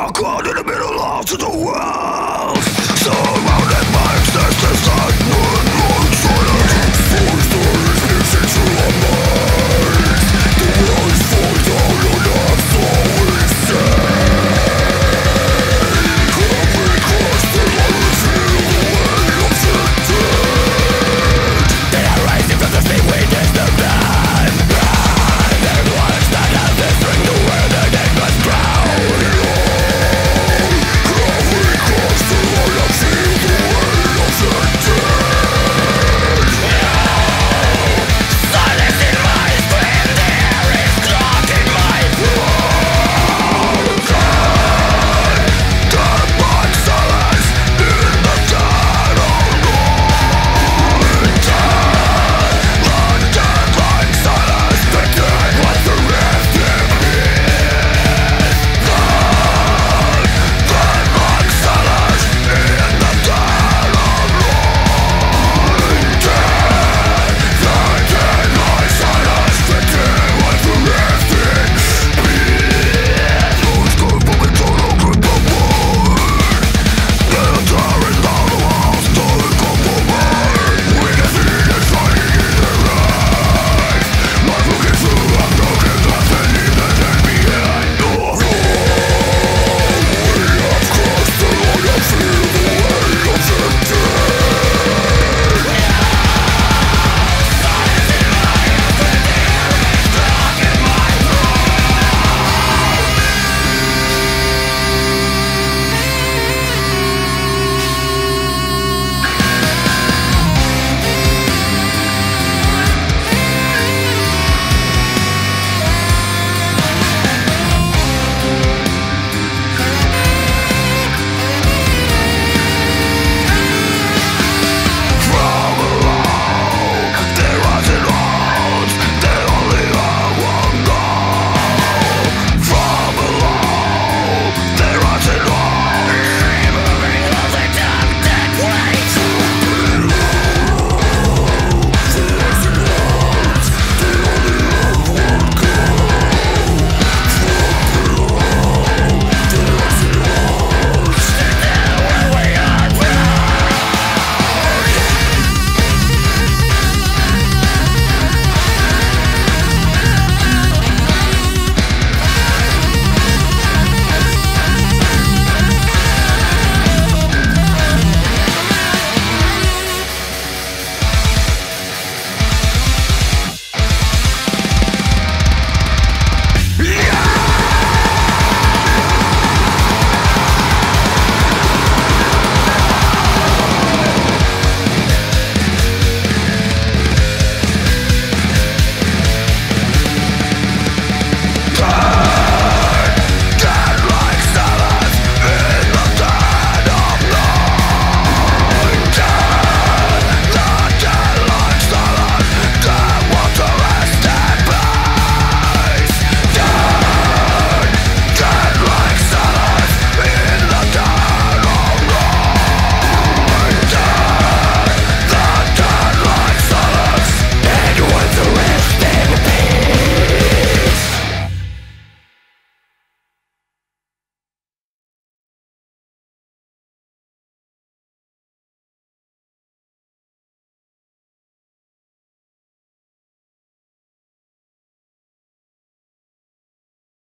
are caught in the middle of the world. Surrounded by existence and